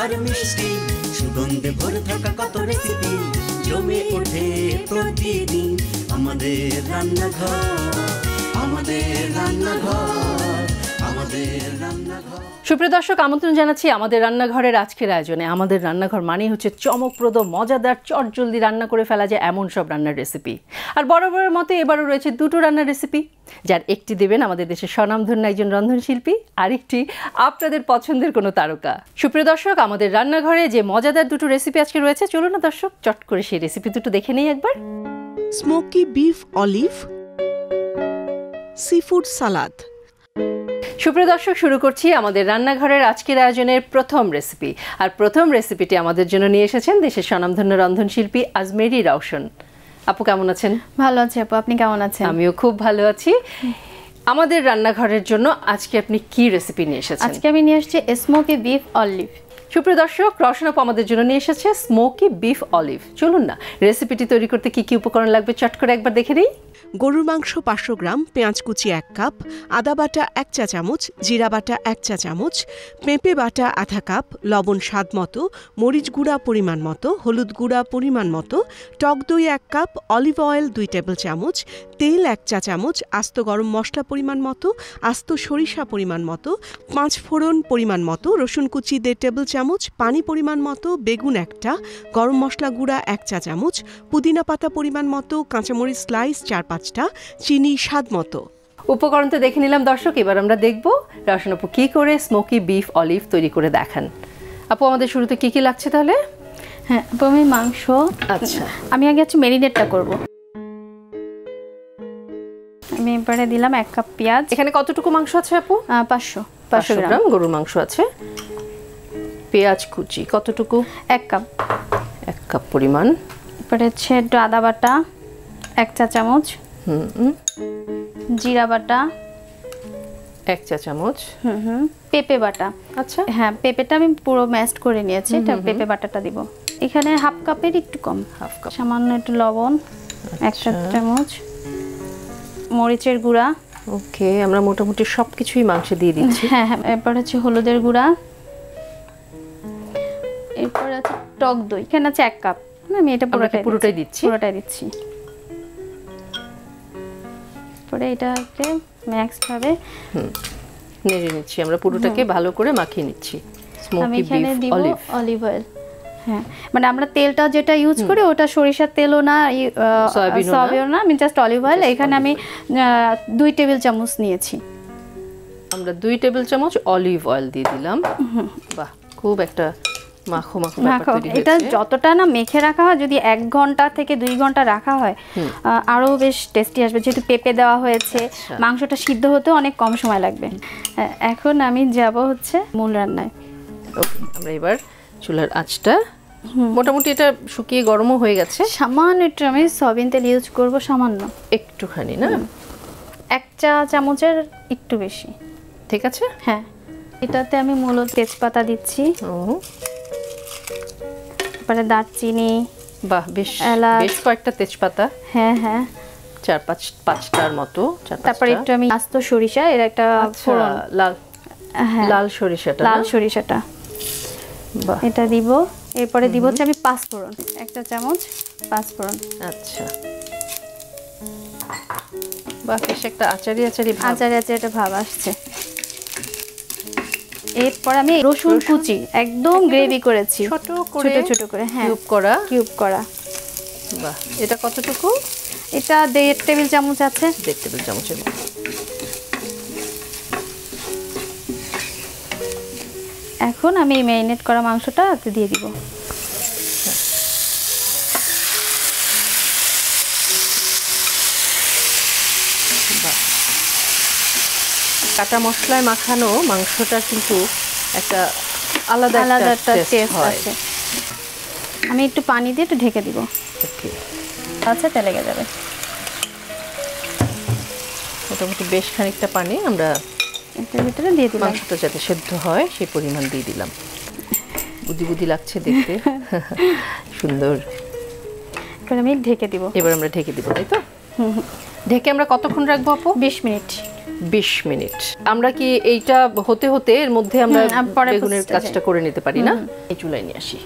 আর মিষ্টি সুগন্ধে ভরে থাকা কত রেসিপি জমে ওঠে প্রতিদিন আমাদের রান্নাঘর আমাদের রান্নাঘর। সুপ্রিয় দর্শক, আমন্ত্রণ জানাচ্ছি আমাদের রান্নাঘরের আজকের আয়োজনে। আমাদের রান্নাঘর মানেই হচ্ছে চমকপ্রদ, মজাদার, চটজলদি রান্না করে ফেলা যায় এমন সব রান্নার রেসিপি আর বরাবরের মতো এবারও রয়েছে দুটো রান্নার রেসিপি যার একটি দেবেন আমাদের দেশের স্বনামধন্য একজন রন্ধনশিল্পী, আরেকটি আপনাদের পছন্দের কোনো তারকা। সুপ্রিয় দর্শক, আমাদের রান্নাঘরে যে মজাদার দুটো রেসিপি আজকে রয়েছে, চলুন না দর্শক, চট করে সেই রেসিপি দুটো দেখে নেই একবার। Smoky beef olive seafood salad সুপ্রিয় দর্শক শুরু করছি আমাদের রান্নাঘরের আজকের আয়োজনের প্রথম রেসিপি আর প্রথম রেসিপিটি আমাদের জন্য নিয়ে এসেছেন দেশের স্বনামধন্য রন্ধনশিল্পী আজমেরি রাউশন আপু কেমন আছেন? ভালো আছি আপু আপনি কেমন আছেন? আমিও খুব ভালো আছি। আমাদের রান্নাঘরের জন্য আজকে আপনি কি রেসিপি নিয়ে এসেছেন? আজকে আমি নিয়ে এসেছি স্মোকি বিফ অলিভ সুপ্রিয় দর্শক, রসন আপু আমাদের জন্য নিয়ে এসেছে স্মোকি বিফ অলিভ চলুন না রেসিপিটি তৈরি করতে কি কি উপকরণ লাগবে চট করে একবার দেখে নিই। গরুর মাংস পাঁচশো গ্রাম, পেঁয়াজ কুচি এক কাপ, আদা বাটা এক চা চামচ, জিরা বাটা এক চা চামচ, পেঁপে বাটা আধা কাপ, লবণ স্বাদ মতো, মরিচ গুঁড়া পরিমাণ মতো, হলুদ গুঁড়া পরিমাণ মতো, টক দই এক কাপ, অলিভ অয়েল দুই টেবিল চামচ, তেল এক চা চামচ, আস্ত গরম মশলা পরিমাণ মতো, আস্ত সরিষা পরিমাণ মতো, পাঁচ ফোড়ন পরিমাণ মতো, রসুন কুচি দেড় টেবিল চামচ পানি পরিমাণ মতো বেগুন একটা গরম মশলা গুঁড়া এক চা চামচ পুদিনা পাতা পরিমাণ মতো কাঁচামরিচ স্লাইস চার পাঁচটা চিনি স্বাদ মতো। উপকরণ তো দেখে নিলাম দর্শক এবার আমরা দেখব রসন আপু কি করে স্মোকি বিফ অলিভ তৈরি করে দেখান। আপু আমাদের শুরুতে কি কি লাগছে তাহলে? হ্যাঁ আপু আমি মাংস। আচ্ছা। আমি আগে হচ্ছে মেরিনেটটা করব। আমি এবারে দিলাম এক কাপ পেঁয়াজ। এখানে কতটুকু মাংস আছে আপু? আহ, পাঁচশো। পাঁচশো গ্রাম। গরুর মাংস আছে। পেঁয়াজ কুচি কতটুকু? এক কাপ। এক কাপ পরিমাণ। এরপরে হচ্ছে একটু আদা বাটা এক চা চামচ। হুম জিরা বাটা। এক চা চামচ। হুম হুম। পেঁপে বাটা। আচ্ছা। হ্যাঁ পেঁপেটা আমি পুরো ম্যাশড করে নিয়েছি এটা পেঁপে বাটাটা দিব। এখানে হাফ কাপের একটু কম। Half cup. সামান্য একটু লবণ এক চা আচ্ছা। চামচ। মরিচের গুঁড়া। ওকে আমরা মোটামুটি সব কিছুই মাংসে দিয়ে দিচ্ছি। হ্যাঁ হ্যাঁ এরপর হচ্ছে হলুদের গুঁড়া। এরপর আছে টক দই। এখানে আছে এক কাপ। আমি এটা পুরোটাই পুরোটাই দিচ্ছি। পুরোটাই দিচ্ছি। পরে এটাকে ম্যাক্স ভাবে নেড়ে নিচ্ছি। আমরা পুরোটাকে ভালো করে মাখিয়ে নিচ্ছি। আমি এখানে দিব অলিভ অলিভ অয়েল হ্যাঁ মানে আমরা তেলটা যেটা ইউজ করি ওটা সরিষার তেলও না সয়াবিনও না। আমি জাস্ট অলিভ অয়েল এখানে আমি দুই টেবিল চামচ নিয়েছি। আমরা দুই টেবিল চামচ অলিভ অয়েল দিয়ে দিলাম। বাহ খুব একটা মাখো মাখো মাখো। এটা যতটা না মেখে রাখা হয় যদি এক ঘণ্টা থেকে দুই ঘণ্টা রাখা হয় আহ, আরও বেশ টেস্টি আসবে। যেহেতু পেঁপে দেওয়া হয়েছে আচ্ছা। মাংসটা সিদ্ধ হতেও অনেক কম সময় লাগবে। এখন আমি যাব হচ্ছে মূল রান্নায়। ওকে আমরা এবার চুলার আঁচটা। মোটামুটি এটা শুকিয়ে গরমও হয়ে গেছে। সামান্য একটু আমি সয়াবিন তেল ইউজ করব সামান্য। একটুখানি না? এক চা চামচের একটু বেশি। ঠিক আছে? হ্যাঁ। এটাতে আমি মূলত তেজপাতা দিচ্ছি। তারপরে দারচিনি বাহ বেশ। বেশ কয়েকটা তেজপাতা। হ্যাঁ হ্যাঁ। চার পাঁচ পাঁচটার মতো তারপরে একটু আমি আস্ত সরিষা এর একটা আচ্ছা, ফোড়ন। লাল হ্যাঁ। লাল সরিষাটা লাল সরিষাটা। বাহ। এটা দিব। এরপরে দিব হচ্ছে আমি পাঁচ ফোড়ন একটা চামচ পাঁচ ফোড়ন। আচ্ছা। বাহ বেশ একটা আচারি আচারি আচারি আচারে আচারে একটা ভাব আসছে। এরপর আমি রসুন কুচি একদম গ্রেভি করেছি। ছোট করে ছোট ছোট করে হ্যাঁ। কিউব করা। কিউব করা। বাহ এটা কতটুকু? এটা দেড় টেবিল চামচ আছে। দেড় টেবিল চামচের মতো। এখন আমি ম্যারিনেট করা মাংসটা দিয়ে দিব। কাটা মশলায় মাখানো মাংসটা কিন্তু একটা আলাদা আলাদা একটা টেস্ট আছে। আমি একটু পানি দিয়ে একটু ঢেকে দিব। আচ্ছা তে লেগে যাবে। মোটামুটি বেশ খানিকটা পানি আমরা এটার ভিতরে দিয়ে দিলাম। মাংসটা যাতে সেদ্ধ হয় সেই পরিমাণ দিয়ে দিলাম। বুদ্ধি বুদ্ধি লাগছে দেখতে। সুন্দর। এবার আমি ঢেকে দিব। এবার আমরা ঢেকে দিব তাই তো? ঢেকে আমরা কতক্ষণ রাখব আপু? বিশ মিনিট। বিশ মিনিট। আমরা কি এইটা হতে হতে এর মধ্যে আমরা বেগুনের কাজটা করে নিতে পারি না? এই চুলায় নিয়ে আসি।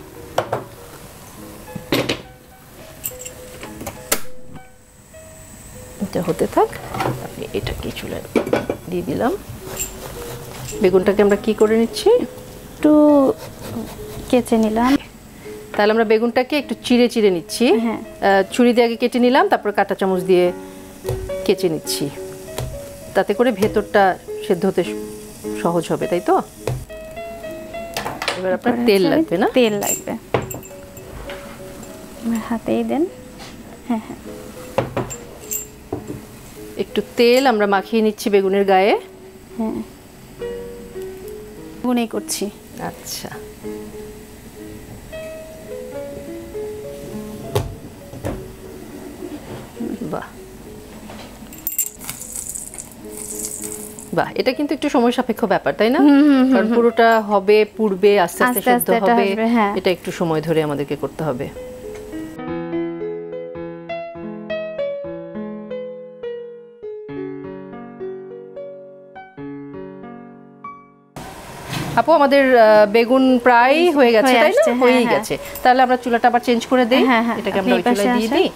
এটা হতে থাক আপনি এটাকে চুলায় দিয়ে দিলাম। বেগুনটাকে আমরা কি করে নিচ্ছি? একটু কেচে নিলাম। তাহলে আমরা বেগুনটাকে একটু চিড়ে চিড়ে নিচ্ছি। হ্যাঁ। ছুরি দিয়ে আগে কেটে নিলাম তারপর কাঁটা চামচ দিয়ে কেচে নিচ্ছি। তাতে করে ভেতরটা সেদ্ধ হতে সহজ হবে তাই তো? এবার আপনার তেল লাগবে না? তেল লাগবে। আমার হাতেই দেন। হ্যাঁ হ্যাঁ। একটু তেল আমরা মাখিয়ে নিচ্ছি বেগুনের গায়ে। হ্যাঁ। গুনেই করছি। আচ্ছা। বাহ এটা কিন্তু একটু সময় সাপেক্ষ ব্যাপার তাই না? কারণ পুরোটা হবে পূর্বে আস্তে আস্তে সেদ্ধ হবে। হ্যাঁ। এটা একটু সময় ধরে আমাদেরকে করতে হবে। আপু আমাদের বেগুন প্রায় হয়ে গেছে তাই না? হ্যাঁ, হয়েই হ্যাঁ। গেছে। তাহলে আমরা চুলাটা আবার চেঞ্জ করে দেই। হ্যাঁ, হ্যাঁ, এটাকে আমরা ওই চুলায় দিয়ে দিই।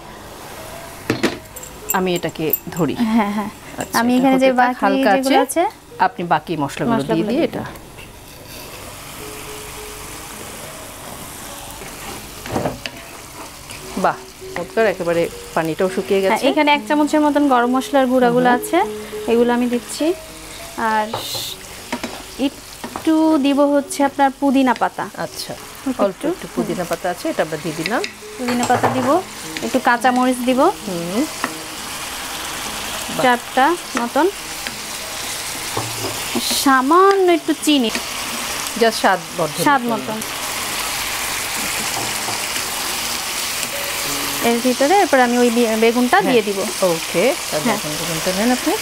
আমি এটাকে ধরি। হ্যাঁ হ্যাঁ। আমি এটা এখানে যে বাকি হালকা আছে আপনি বাকি মশলাগুলো দিয়ে দিয়ে এটা। বাহ চমৎকার একেবারে পানিটাও শুকিয়ে হ্যাঁ গেছে। এখানে এক চামচের মতন গরম মশলার গুঁড়াগুলো আছে এগুলো আমি দিচ্ছি। আর একটু দিব হচ্ছে আপনার পুদিনা পাতা। আচ্ছা অল্প অল্প একটু। পুদিনা পাতা আছে এটা আমরা দিয়ে দিলাম। পুদিনা পাতা দিব একটু কাঁচা মরিচ দিব। হুম। চারটা মতন। সামান্য একটু চিনি। জাস্ট স্বাদ স্বাদ মতন। এর ভিতরে এরপর আমি ওই বেগুনটা দিয়ে দিব। ওকে হ্যাঁ। বেগুনটা নেন আপনি।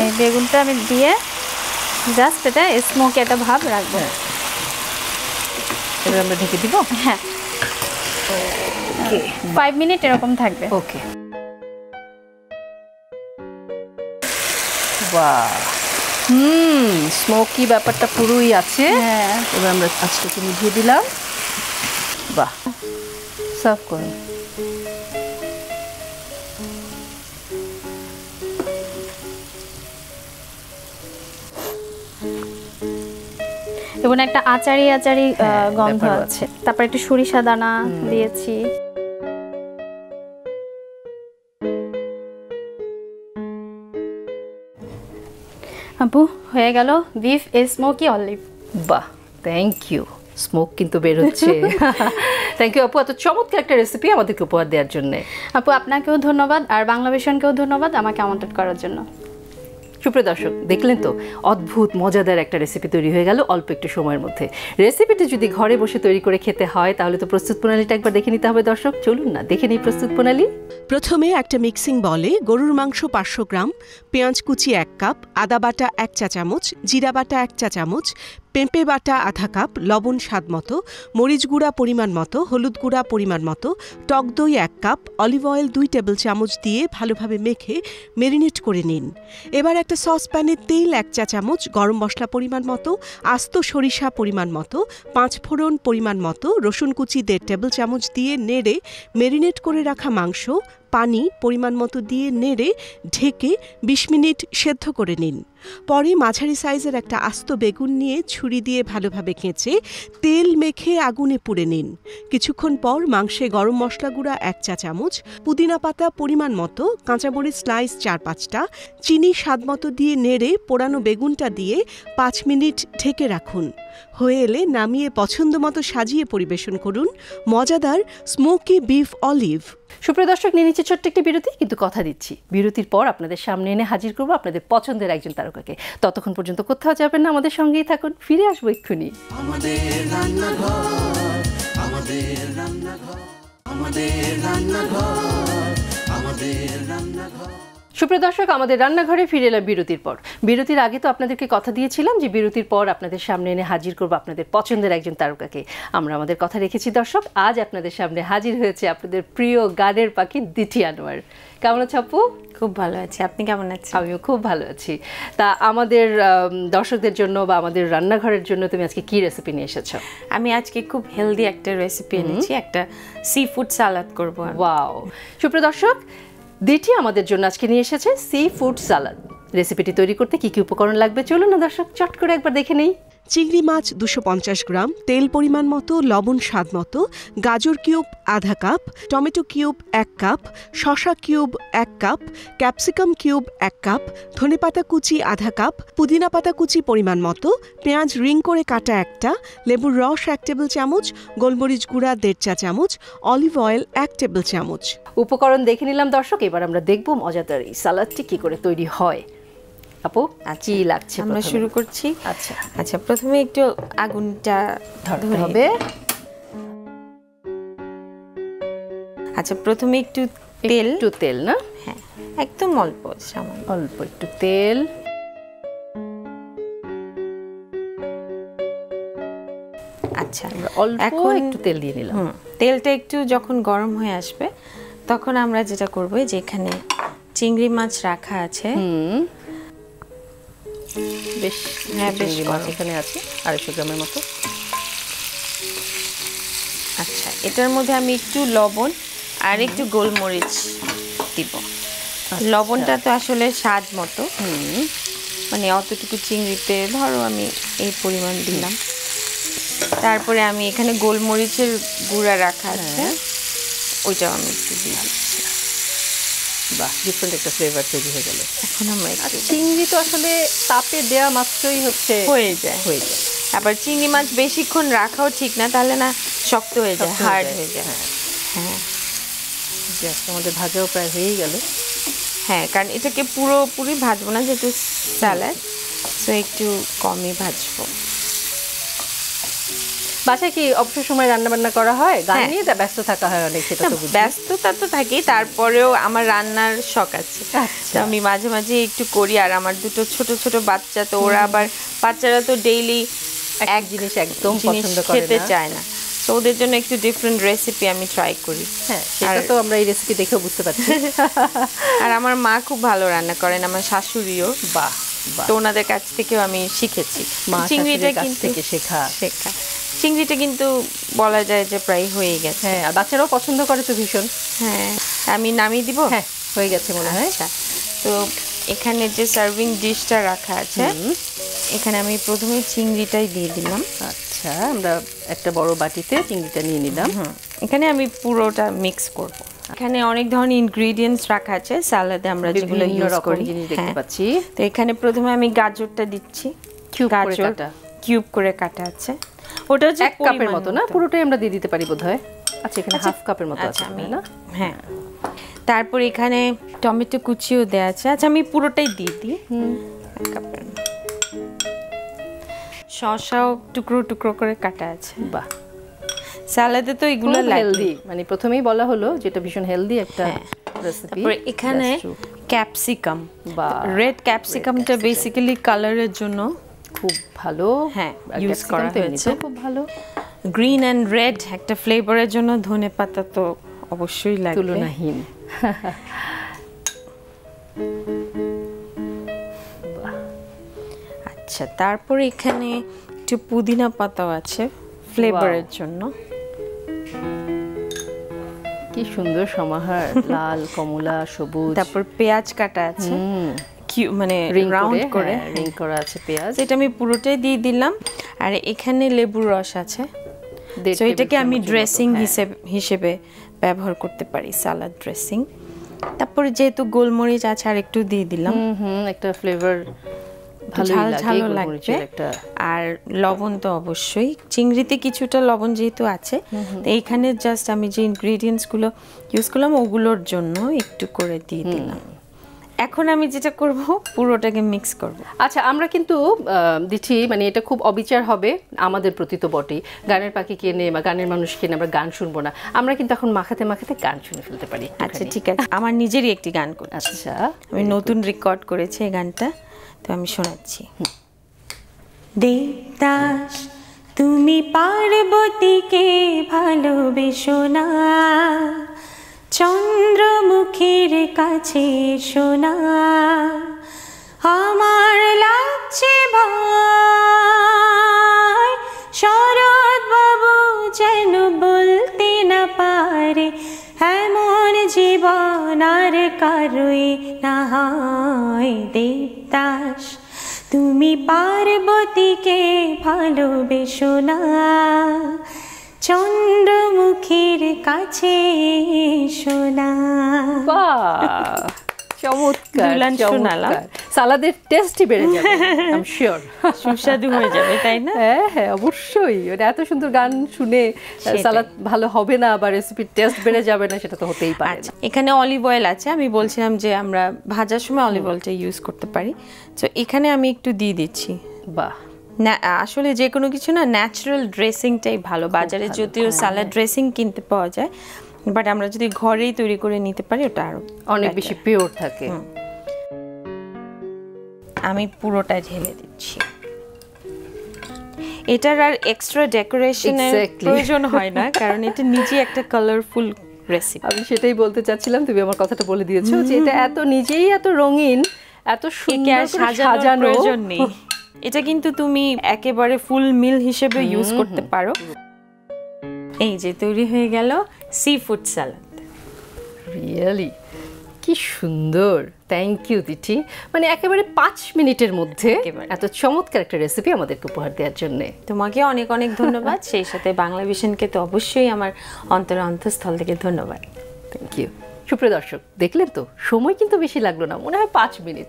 এই বেগুনটা আমি দিয়ে জাস্ট এটা স্মোক একটা ভাব রাখব। হ্যাঁ। এবার আমরা ঢেকে দিব? হ্যাঁ। ফাইভ মিনিট এরকম থাকবে। ওকে বাহ। হুম স্মোকি ব্যাপারটা পুরোই আছে। হ্যাঁ। এবার আমরা আজকে নিভিয়ে দিলাম। বাহ। সার্ভ করুন। এবং একটা আচারি আচারি হ্যাঁ, গন্ধ আছে। তারপর একটু সরিষা দানা দিয়েছি। আপু হয়ে গেল বিফ স্মোকি অলিভ বাহ থ্যাংক ইউ স্মোক কিন্তু বের হচ্ছে। থ্যাংক ইউ আপু এত চমৎকার একটা রেসিপি আমাদেরকে উপহার দেওয়ার জন্য। আপু আপনাকেও ধন্যবাদ আর বাংলা ভীষণকেও ধন্যবাদ আমাকে আমন্ত্রণ করার জন্য। সুপ্রিয় দর্শক, দেখলেন তো? অদ্ভুত, মজাদার একটা রেসিপি তৈরি হয়ে গেল অল্প একটু সময়ের মধ্যে। রেসিপিটি যদি ঘরে বসে তৈরি করে খেতে হয়, তাহলে তো প্রস্তুত প্রণালীটা একবার দেখে নিতে হবে দর্শক। চলুন না, দেখে নিই প্রস্তুত প্রণালী। প্রথমে একটা মিক্সিং বলে গরুর মাংস পাঁচশো গ্রাম, পেঁয়াজ কুচি এক কাপ আদা বাটা এক চা চামচ জিরা বাটা এক চা চামচ পেঁপে বাটা, আধা কাপ, লবণ স্বাদ মতো, মরিচ গুঁড়া পরিমাণ মতো, হলুদ গুঁড়া পরিমাণ মতো, টক দই এক কাপ, অলিভ অয়েল দুই টেবিল চামচ দিয়ে ভালোভাবে মেখে মেরিনেট করে নিন। এবার একটা সসপ্যানে তেল এক চা চামচ, গরম মশলা পরিমাণ মতো, আস্ত সরিষা পরিমাণ মতো, পাঁচ ফোড়ন পরিমাণ মতো, রসুন কুচি দেড় টেবিল চামচ দিয়ে নেড়ে মেরিনেট করে রাখা মাংস, পানি পরিমাণ মতো দিয়ে নেড়ে ঢেকে বিশ মিনিট সেদ্ধ করে নিন। পরে মাঝারি সাইজের একটা আস্ত বেগুন নিয়ে ছুরি দিয়ে ভালোভাবে কেঁচে তেল মেখে আগুনে পুড়ে নিন। কিছুক্ষণ পর মাংসে গরম মশলা গুঁড়া এক চা চামচ, পুদিনা পাতা পরিমাণ মতো, কাঁচামরিচ স্লাইস চার পাঁচটা, চিনি স্বাদ মতো দিয়ে নেড়ে পোড়ানো বেগুনটা দিয়ে পাঁচ মিনিট ঢেকে রাখুন। হয়ে এলে নামিয়ে পছন্দ মতো সাজিয়ে পরিবেশন করুন মজাদার স্মোকি বিফ অলিভ। সুপ্রিয় দর্শক, নিয়ে নিচ্ছে ছোট্ট একটি বিরতি, কিন্তু কথা দিচ্ছি। বিরতির পর আপনাদের সামনে এনে হাজির করব আপনাদের পছন্দের একজন তারকাকে। ততক্ষণ পর্যন্ত কোথাও যাবেন না, আমাদের সঙ্গেই থাকুন, ফিরে আসব এক্ষুনি। আমাদের রান্নাঘর সুপ্রিয় দর্শক আমাদের রান্নাঘরে ফিরে এলাম বিরতির পর। বিরতির আগে তো আপনাদেরকে কথা দিয়েছিলাম যে বিরতির পর আপনাদের সামনে এনে হাজির করব আপনাদের পছন্দের একজন তারকাকে। আমরা আমাদের কথা রেখেছি দর্শক আজ আপনাদের সামনে হাজির হয়েছে আপনাদের প্রিয় গানের পাখি দিঠি আনোয়ার। কেমন আছো আপু? খুব ভালো আছি। আপনি কেমন আছেন? আমিও খুব ভালো আছি। তা আমাদের দর্শকদের জন্য বা আমাদের রান্নাঘরের জন্য তুমি আজকে কি রেসিপি নিয়ে এসেছ? আমি আজকে খুব হেলদি একটা রেসিপি এনেছি। একটা সি ফুড সালাদ করব ওয়াও সুপ্রিয় দর্শক দিঠি আমাদের জন্য আজকে নিয়ে এসেছে সি ফুড সালাদ রেসিপিটি তৈরি করতে কী কী উপকরণ লাগবে চলুন না দর্শক, চট করে একবার দেখে নেই। চিংড়ি মাছ দুশো গ্রাম, তেল পরিমাণ মতো, লবণ স্বাদ মতো, গাজর কিউব আধা কাপ, টমেটো কিউব এক কাপ, শসা কিউব এক কাপ, ক্যাপসিকাম কিউব এক কাপ ধনেপাতা কুচি আধা কাপ, পুদিনা পাতা কুচি পরিমাণ মতো, পেঁয়াজ রিং করে কাটা একটা, লেবুর রস এক টেবিল চামচ, গোলমরিচ গুঁড়া দেড় চা চামচ, অলিভ অয়েল এক টেবিল চামচ। উপকরণ দেখে নিলাম দর্শক, এবার আমরা দেখব মজাদার এই সালাদটি কী করে তৈরি হয়। আপু কি লাগছে আমরা শুরু করছি। আচ্ছা। আচ্ছা প্রথমে একটু আগুনটা ধরতে হবে। আচ্ছা প্রথমে একটু তেল। একটু তেল না? হ্যাঁ একদম অল্প সামান্য। অল্প একটু তেল। আচ্ছা অল্প এখন একটু তেল দিয়ে নিলাম। তেলটা একটু যখন গরম হয়ে আসবে তখন আমরা যেটা করব যে এখানে চিংড়ি মাছ রাখা আছে। হুম। বেশ হ্যাঁ, বেশ মাছ এখানে আছে আড়াইশো গ্রামের মতো। আচ্ছা এটার মধ্যে আমি একটু লবণ আর একটু গোলমরিচ দিব। লবণটা তো আসলে স্বাদ মতো। মানে অতটুকু চিংড়িতে ধরো আমি এই পরিমাণ দিলাম। তারপরে আমি এখানে গোলমরিচের গুঁড়া রাখা আছে। ওইটাও আমি একটু দিচ্ছি বাহ ডিফারেন্ট একটা ফ্লেভার তৈরি হয়ে গেল। এখন আমরা চিংড়ি তো আসলে তাপে দেয়া মাত্রই হচ্ছে হয়ে যায়। হয়ে যায়। আবার চিংড়ি মাছ বেশিক্ষণ রাখাও ঠিক না তাহলে না শক্ত হয়ে যায় শক্ত হয়ে হার্ড যায়, হয়ে যায়। হ্যাঁ। যাক, আমাদের ভাজাও প্রায় হয়েই গেল। হ্যাঁ কারণ এটাকে পুরোপুরি ভাজবো না যেহেতু স্যালাড সো একটু কমই ভাজবো। বাসায় কি অবসর সময় রান্না বান্না করা হয়? গান হ্যাঁ। নিয়ে ব্যস্ত থাকা হয় অনেক সেটা তো ব্যস্ততা তো থাকেই তারপরেও আমার রান্নার শখ আছে। আচ্ছা। আমি মাঝে মাঝে একটু করি আর আমার দুটো ছোট ছোট বাচ্চা তো ওরা আবার বাচ্চারা তো ডেইলি এক জিনিস একদম পছন্দ করে খেতে চায় না। তো ওদের জন্য একটু ডিফারেন্ট রেসিপি আমি ট্রাই করি। হ্যাঁ সেটা তো আমরা এই রেসিপি দেখেও বুঝতে পারছি। আর আমার মা খুব ভালো রান্না করেন আমার শাশুড়িও। বাহ তো ওনাদের কাছ থেকেও আমি শিখেছি। মা চিংড়িটা কাছ কিন্তু থেকে শেখা। শেখা। চিংড়িটা কিন্তু বলা যায় যে প্রায় হয়ে গেছে। হ্যাঁ আর বাচ্চারাও পছন্দ করে তো ভীষণ। হ্যাঁ আমি নামিয়ে দিব? হ্যাঁ হয়ে গেছে মনে হয়। আচ্ছা তো এখানে যে সার্ভিং ডিশটা রাখা আছে এখানে আমি প্রথমে চিংড়িটাই দিয়ে দিলাম। আচ্ছা আমরা একটা বড় বাটিতে চিংড়িটা নিয়ে নিলাম। এখানে আমি পুরোটা মিক্স করব। এখানে অনেক ধরনের ইনগ্রেডিয়েন্টস রাখা আছে স্যালাডে আমরা যেগুলো ইউজ করি। জিনিস দেখতে হ্যাঁ। পাচ্ছি। তো এখানে প্রথমে আমি গাজরটা দিচ্ছি। কিউব করে কাটা আছে। ওটা হচ্ছে এক কাপের মতো না? পুরোটাই আমরা দিয়ে দিতে পারি বোধহয়। আচ্ছা এখানে হাফ কাপের মতো আছে আচ্ছা আমি না? হ্যাঁ। তারপর এখানে টমেটো কুচিও দেওয়া আছে। আচ্ছা আমি পুরোটাই দিয়ে দিই। এক কাপের। শসাও টুকরো টুকরো করে কাটা আছে। বাহ। স্যালাডে তো এগুলো হেলদি মানে প্রথমেই বলা হলো যেটা ভীষণ হেলদি একটা হ্যাঁ। রেসিপি তারপরে এখানে ক্যাপসিকাম বা রেড ক্যাপসিকামটা বেসিক্যালি কালারের জন্য খুব ভালো। হ্যাঁ, capsicum করা হয়েছে। খুব ভালো। গ্রিন অ্যান্ড রেড একটা ফ্লেভারের জন্য ধনে পাতা তো অবশ্যই লাগবে। তুলনাহীন। আচ্ছা তারপরে এখানে একটু পুদিনা পাতাও আছে ফ্লেভারের জন্য। কি সুন্দর সমাহার লাল কমলা সবুজ। তারপর পেঁয়াজ কাটা আছে। কিউ- মানে রাউন্ড করে করে রিং করা আছে পেঁয়াজ। সেটা আমি পুরোটাই দিয়ে দিলাম। আর এখানে লেবুর রস আছে। তো এটাকে আমি ড্রেসিং হ্যাঁ। হিসেবে হিসেবে ব্যবহার করতে পারি সালাদ ড্রেসিং তারপরে যেহেতু গোলমরিচ আছে আর একটু দিয়ে দিলাম। একটা ফ্লেভার ঝাল ঝালও লাগবে। আর লবণ তো অবশ্যই। চিংড়িতে কিছুটা লবণ যেহেতু আছে তো এইখানে জাস্ট আমি যে ইনগ্রেডিয়েন্টসগুলো ইউজ করলাম ওগুলোর জন্য একটু করে দিয়ে দিলাম। এখন আমি যেটা করব পুরোটাকে মিক্স করব। আচ্ছা আমরা কিন্তু দিচ্ছি মানে এটা খুব অবিচার হবে আমাদের প্রতি তো বটেই। গানের পাখি কেনে বা গানের মানুষ কেনে আমরা গান শুনব না। আমরা কিন্তু এখন মাখাতে মাখাতে গান শুনে ফেলতে পারি আচ্ছা ঠিক আছে। আমার নিজেরই একটি গান করছি। আচ্ছা আমি নতুন রেকর্ড করেছি এই গানটা তো আমি শোনাচ্ছি। দেবদাস তুমি পার্বতীকে ভালোবেসো না। চন্দ্রমুখীর কাছে শোনা আমার লাগছে ভয় শরৎ বাবু যেন বলতে না পারে, এমন জীবন আর কারুই না হয় দেবদাস। তুমি পার্বতীকে ভালোবেসো না চন্দ্রমুখীর কাছে শোনা বাহ চমৎকার শোনালাম। সালাদের টেস্টই বেড়ে যাবে আই শিওর সুস্বাদু হয়ে যাবে তাই না? হ্যাঁ হ্যাঁ অবশ্যই। মানে এত সুন্দর গান শুনে সালাদ ভালো হবে না বা রেসিপির টেস্ট বেড়ে যাবে না সেটা তো হতেই পারে। আচ্ছা না এখানে অলিভ অয়েল আছে। আমি বলছিলাম যে আমরা ভাজার সময় অলিভ অয়েলটা ইউজ করতে পারি। তো এখানে আমি একটু দিয়ে দিচ্ছি। বাহ। আসলে যে কোনো কিছু না ন্যাচারাল ড্রেসিংটাই ভালো। বাজারে যদিও স্যালাড ড্রেসিং কিনতে পাওয়া যায় বাট আমরা যদি ঘরেই তৈরি করে নিতে পারি ওটা আরও অনেক বেশি পিওর থাকে। আমি পুরোটা ঢেলে দিচ্ছি। এটার আর এক্সট্রা ডেকোরেশনের. প্রয়োজন হয় না কারণ এটা নিজে একটা কালারফুল রেসিপি আমি সেটাই বলতে চাচ্ছিলাম তুমি আমার কথাটা বলে দিয়েছ যে এটা এত নিজেই এত রঙিন এত সুন্দর সাজানোর সাজানো। প্রয়োজন নেই। এটা কিন্তু তুমি একেবারে ফুল মিল হিসেবে ইউজ করতে পারো। এই যে তৈরি হয়ে গেল সি ফুড স্যালাড রিয়েলি কি সুন্দর। থ্যাংক ইউ দিঠি মানে একেবারে পাঁচ মিনিটের মধ্যে। এত চমৎকার একটা রেসিপি আমাদেরকে উপহার দেওয়ার জন্য। তোমাকে অনেক অনেক ধন্যবাদ। সেই সাথে বাংলা ভিশনকে তো অবশ্যই আমার অন্তর অন্তঃস্থল থেকে ধন্যবাদ। থ্যাংক ইউ সুপ্রিয় দর্শক, দেখলেন তো? সময় কিন্তু বেশি লাগল না, মনে হয় পাঁচ মিনিট।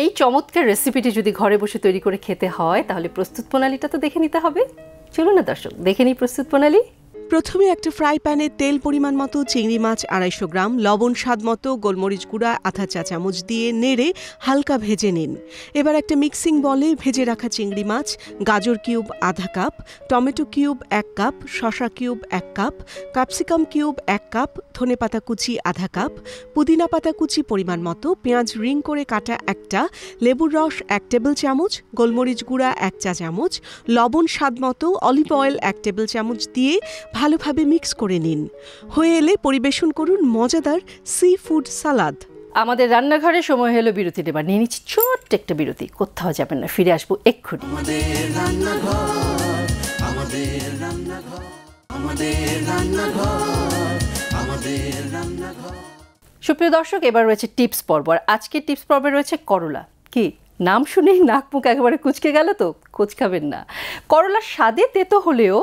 এই চমৎকার রেসিপিটি যদি ঘরে বসে তৈরি করে খেতে হয়, তাহলে প্রস্তুত প্রণালীটা তো দেখে নিতে হবে। চলুন না দর্শক, দেখে নিই প্রস্তুত প্রণালী। প্রথমে একটা ফ্রাই প্যানে তেল পরিমাণ মতো, চিংড়ি মাছ আড়াইশো গ্রাম, লবণ স্বাদ মতো, গোলমরিচ গুঁড়া, আধা চা চামচ দিয়ে নেড়ে হালকা ভেজে নিন। এবার একটা মিক্সিং বলে ভেজে রাখা চিংড়ি মাছ, গাজর কিউব আধা কাপ টমেটো কিউব এক কাপ শশা কিউব এক কাপ ক্যাপসিকাম কিউব এক কাপ ধনেপাতা কুচি আধা কাপ পুদিনা পাতা কুচি পরিমাণ মতো, পেঁয়াজ রিং করে কাটা একটা, লেবুর রস এক টেবিল চামচ, গোলমরিচ গুঁড়া এক চা চামচ, লবণ স্বাদ মতো অলিভ অয়েল এক টেবিল চামচ দিয়ে ভালোভাবে মিক্স করে নিন। হয়ে এলে পরিবেশন করুন মজাদার সি ফুড সালাদ আমাদের রান্নাঘরে সময় হলো বিরতি নেবার নিয়ে নিচ্ছি ছোট্ট একটা বিরতি। কোথাও যাবেন না, ফিরে আসব এক্ষুনি। সুপ্রিয় দর্শক, এবার রয়েছে টিপস পর্ব। আর আজকের টিপস পর্বে রয়েছে করলা। কি, নাম শুনেই নাক মুখ একেবারে কুচকে গেল তো? খোঁজ খাবেন না। করলার স্বাদে তেতো হলেও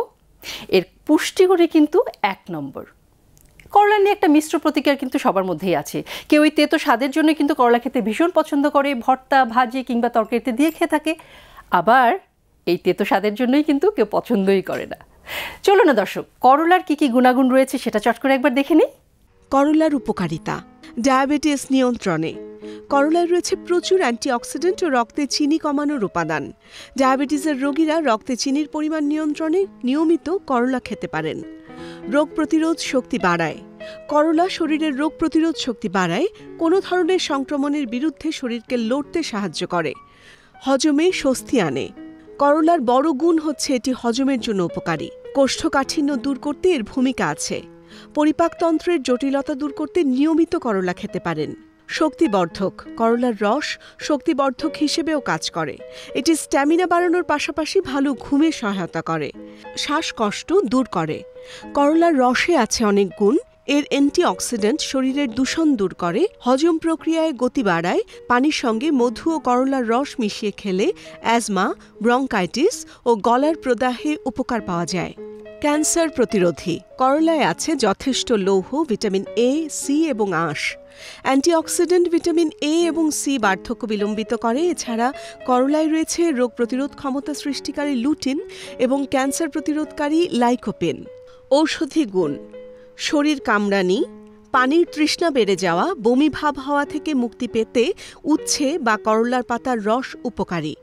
এর পুষ্টিগুণে কিন্তু এক নম্বর। করলা নিয়ে একটা মিশ্র প্রতিক্রিয়া কিন্তু সবার মধ্যেই আছে। কেউ ওই তেতো স্বাদের জন্য কিন্তু করলা খেতে ভীষণ পছন্দ করে, ভর্তা, ভাজি কিংবা তরকারিতে দিয়ে খেয়ে থাকে। আবার এই তেতো স্বাদের জন্যই কিন্তু কেউ পছন্দই করে না। চলো না দর্শক, করলার কী কী গুণাগুণ রয়েছে সেটা চট করে একবার দেখে নিই। করলার উপকারিতা। ডায়াবেটিস নিয়ন্ত্রণে। করলায় রয়েছে প্রচুর অ্যান্টিঅক্সিডেন্ট ও রক্তে চিনি কমানোর উপাদান। ডায়াবেটিসের রোগীরা রক্তে চিনির পরিমাণ নিয়ন্ত্রণে নিয়মিত করলা খেতে পারেন। রোগ প্রতিরোধ শক্তি বাড়ায়। করলা শরীরের রোগ প্রতিরোধ শক্তি বাড়ায়, কোনো ধরনের সংক্রমণের বিরুদ্ধে শরীরকে লড়তে সাহায্য করে। হজমে স্বস্তি আনে। করলার বড় গুণ হচ্ছে এটি হজমের জন্য উপকারী। কোষ্ঠকাঠিন্য দূর করতে এর ভূমিকা আছে। পরিপাকতন্ত্রের জটিলতা দূর করতে নিয়মিত করলা খেতে পারেন। শক্তিবর্ধক, করলার রস শক্তিবর্ধক হিসেবেও কাজ করে। এটি স্ট্যামিনা বাড়ানোর পাশাপাশি ভালো ঘুমে সহায়তা করে। শ্বাসকষ্ট দূর করে। করলার রসে আছে অনেক গুণ। এর অ্যান্টিঅক্সিডেন্ট শরীরের দূষণ দূর করে। হজম প্রক্রিয়ায় গতি বাড়ায়। পানির সঙ্গে মধু ও করলার রস মিশিয়ে খেলে অ্যাজমা, ব্রঙ্কাইটিস ও গলার প্রদাহে উপকার পাওয়া যায়। ক্যান্সার প্রতিরোধী। করলায় আছে যথেষ্ট লৌহ, ভিটামিন এ সি এবং আঁশ। অ্যান্টিঅক্সিডেন্ট ভিটামিন এ এবং সি বার্ধক্য বিলম্বিত করে। এছাড়া করলায় রয়েছে রোগ প্রতিরোধ ক্ষমতা সৃষ্টিকারী লুটিন এবং ক্যান্সার প্রতিরোধকারী লাইকোপেন ঔষধি গুণ। শরীর কামড়ানি, পানির তৃষ্ণা বেড়ে যাওয়া, বমি ভাব হওয়া থেকে মুক্তি পেতে উচ্ছে বা করলার পাতার রস উপকারী।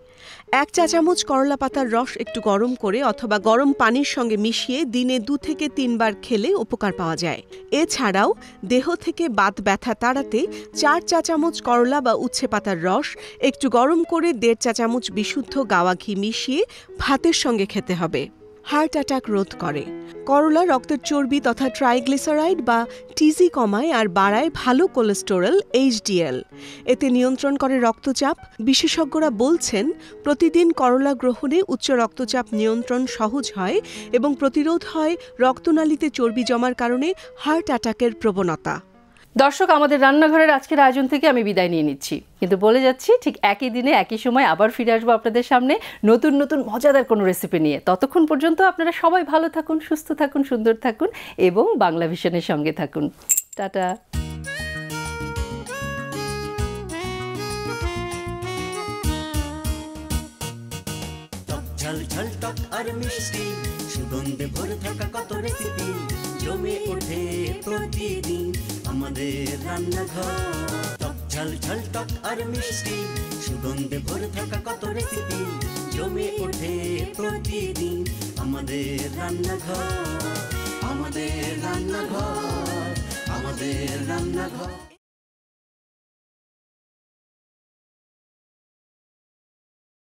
এক চা চামচ করলা পাতার রস একটু গরম করে অথবা গরম পানির সঙ্গে মিশিয়ে দিনে দু থেকে তিনবার খেলে উপকার পাওয়া যায়। এছাড়াও দেহ থেকে বাত ব্যথা তাড়াতে চার চা চামচ করলা বা উচ্ছে পাতার রস, একটু গরম করে দেড় চা চামচ বিশুদ্ধ গাওয়া ঘি মিশিয়ে ভাতের সঙ্গে খেতে হবে। হার্ট অ্যাটাক রোধ করে। করলা রক্তের চর্বি তথা ট্রাইগ্লিসারাইড বা টিজি কমায় আর বাড়ায় ভালো কোলেস্টেরল, এইচডিএল। এতে নিয়ন্ত্রণ করে রক্তচাপ। বিশেষজ্ঞরা বলছেন, প্রতিদিন করলা গ্রহণে উচ্চ রক্তচাপ নিয়ন্ত্রণ সহজ হয় এবং প্রতিরোধ হয় রক্তনালীতে চর্বি জমার কারণে হার্ট অ্যাটাকের প্রবণতা। দর্শক, আমাদের রান্নাঘরের আজকের আয়োজন থেকে আমি বিদায় নিয়ে নিচ্ছি। কিন্তু বলে যাচ্ছি, ঠিক একই দিনে, একই সময় আবার ফিরে আসব আপনাদের সামনে নতুন নতুন, মজাদার কোনো রেসিপি নিয়ে। ততক্ষণ পর্যন্ত আপনারা সবাই ভালো থাকুন, সুস্থ থাকুন, সুন্দর থাকুন এবং বাংলা ভিশনের সঙ্গে থাকুন। টাটা। ঝাল ঝাল টক আর মিষ্টি, সুগন্ধে ভরে থাকা কত রেসিপি জমে ওঠে প্রতিদিন আমাদের রান্নাঘর। টক ঝাল ঝাল টক আর মিষ্টি, সুগন্ধে ভরে থাকা কত রেসিপি জমে ওঠে প্রতিদিন আমাদের রান্নাঘর। আমাদের রান্নাঘর আমাদের রান্নাঘর।